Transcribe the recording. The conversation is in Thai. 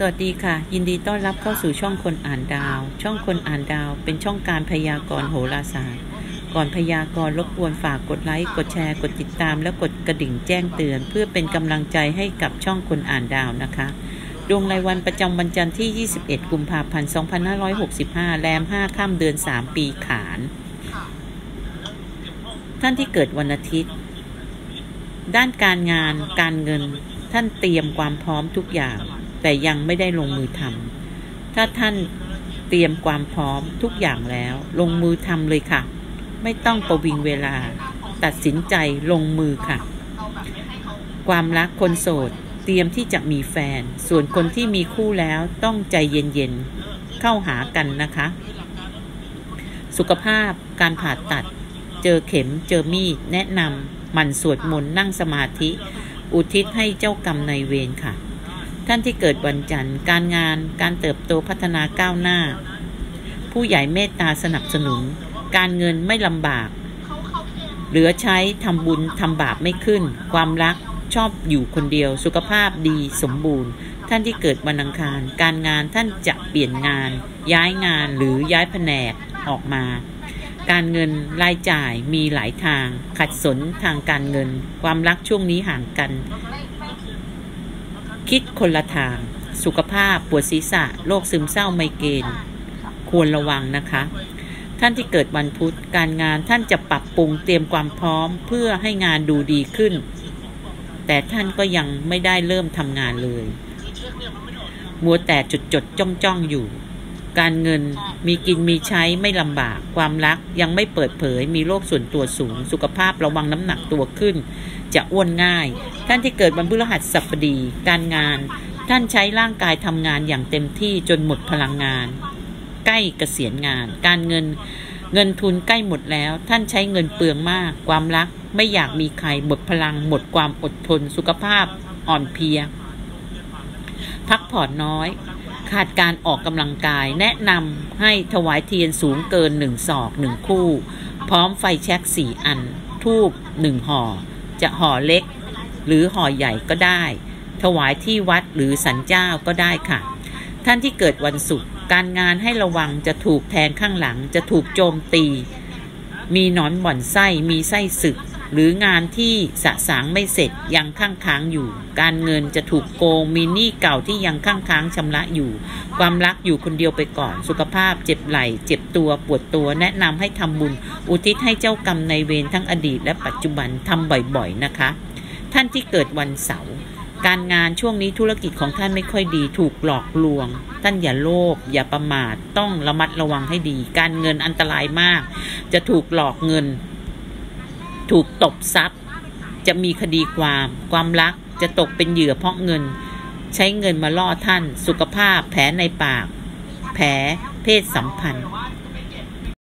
สวัสดีค่ะ ยินดีต้อนรับเข้าสู่ช่องคนอ่านดาว ช่องคนอ่านดาว เป็นช่องการพยากรณ์โหราศาสตร์ ก่อนพยากรณ์รบกวนฝากกดไลค์กดแชร์กดติดตาม และกดกระดิ่งแจ้งเตือน เพื่อเป็นกำลังใจให้กับช่องคนอ่านดาวนะคะ ดวงรายวันประจำวันจันทร์ที่ 21 กุมภาพันธ์ 2565 แรม5ค่ำเดือน 3 ปีขาน ท่านที่เกิดวันอาทิตย์ ด้านการงานการเงิน ท่านเตรียมความพร้อมทุกอย่าง แต่ยังไม่ได้ลงมือทำถ้าท่านเตรียมความพร้อมทุกอย่างแล้ว ลงมือทำเลยค่ะ ไม่ต้องประวิงเวลา ตัดสินใจลงมือค่ะ ความรักคนโสด เตรียมที่จะมีแฟน ส่วนคนที่มีคู่แล้วต้องใจเย็นๆ เข้าหากันนะคะ สุขภาพการผ่าตัด เจอเข็มเจอมีดแนะนำหมั่นสวดมนต์นั่งสมาธิ อุทิศให้เจ้ากรรมในเวรค่ะ ท่านที่เกิดวันจันทร์ การงานการเติบโตพัฒนาก้าวหน้า ผู้ใหญ่เมตตาสนับสนุน การเงินไม่ลำบาก เหลือใช้ทำบุญทำบาปไม่ขึ้น ความรักชอบอยู่คนเดียว สุขภาพดีสมบูรณ์ ท่านที่เกิดวันอังคาร การงานท่านจะเปลี่ยนงาน ย้ายงานหรือย้ายแผนกออกมา การเงินรายจ่ายมีหลายทาง ขัดสนทางการเงิน ความรักช่วงนี้ห่างกัน คิดคนละทาง สุขภาพปวดศีรษะโรคซึมเศร้าไมเกรนควรระวังนะคะ ท่านที่เกิดวันพุธการงานท่านจะปรับปรุงเตรียมความพร้อมเพื่อให้งานดูดีขึ้น แต่ท่านก็ยังไม่ได้เริ่มทำงานเลย มัวแต่จดจดจ้องจ้องอยู่ การเงินมีกินมีใช้ไม่ลำบาก ความรักยังไม่เปิดเผย มีโรคส่วนตัวสูง สุขภาพระวังน้ำหนักตัวขึ้น จะอ้วนง่าย ท่านที่เกิดวันพฤหัสบดี การงาน ท่านใช้ร่างกายทำงานอย่างเต็มที่จนหมดพลังงาน ใกล้เกษียณงาน การเงิน เงินทุนใกล้หมดแล้ว ท่านใช้เงินเปลืองมาก ความรักไม่อยากมีใครหมดพลัง หมดความอดทน สุขภาพอ่อนเพลีย พักผ่อนน้อย ขาดการออกกำลังกาย แนะนำให้ถวายเทียนสูงเกินหนึ่งศอกหนึ่งคู่ พร้อมไฟแช็กสี่อัน ทูบหนึ่งห่อ จะห่อเล็ก หรือห่อใหญ่ก็ได้ ถวายที่วัดหรือสันเจ้าก็ได้ค่ะ ท่านที่เกิดวันศุกร์การงานให้ระวังจะถูกแทงข้างหลัง จะถูกโจมตี มีหนอนบ่อนไส้มีไส้ศึก หรืองานที่สะสางไม่เสร็จยังข้างค้างอยู่ การเงินจะถูกโกงมีหนี้เก่าที่ยังข้างค้างชำระอยู่ ความรักอยู่คนเดียวไปก่อน สุขภาพเจ็บไหล่ เจ็บตัวปวดตัวแนะนำให้ทำบุญ อุทิศให้เจ้ากรรมในเวรทั้งอดีตและปัจจุบันทำบ่อยๆนะคะ ท่านที่เกิดวันเสาร์การงานช่วงนี้ธุรกิจของท่านไม่ค่อยดี ถูกหลอกลวง ท่านอย่าโลภอย่าประมาทต้องระมัดระวังให้ดี การเงินอันตรายมาก จะถูกหลอกเงิน ถูกตบทรัพย์ จะมีคดีความ ความรักจะตกเป็นเหยื่อเพราะเงิน ใช้เงินมาล่อท่าน สุขภาพ แผลในปาก แผลเพศสัมพันธ์